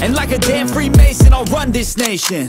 And like a damn Freemason, I'll run this nation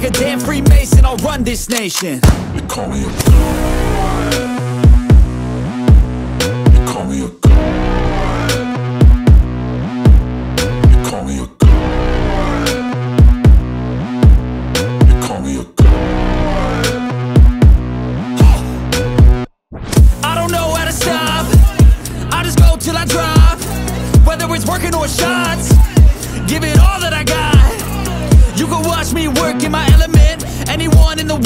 like a damn Freemason, I'll run this nation. They call me a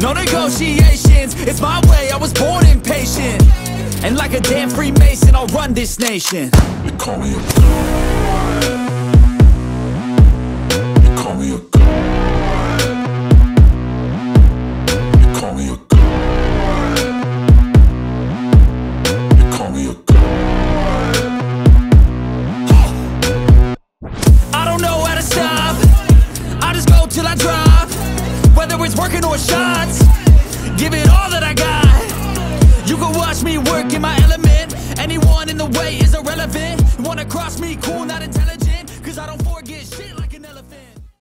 No negotiations, it's my way, I was born impatient. And like a damn Freemason, I'll run this nation. They call me a or shots Give it all that I got You can watch me work in my element. Anyone in the way is irrelevant. You wanna cross me, cool,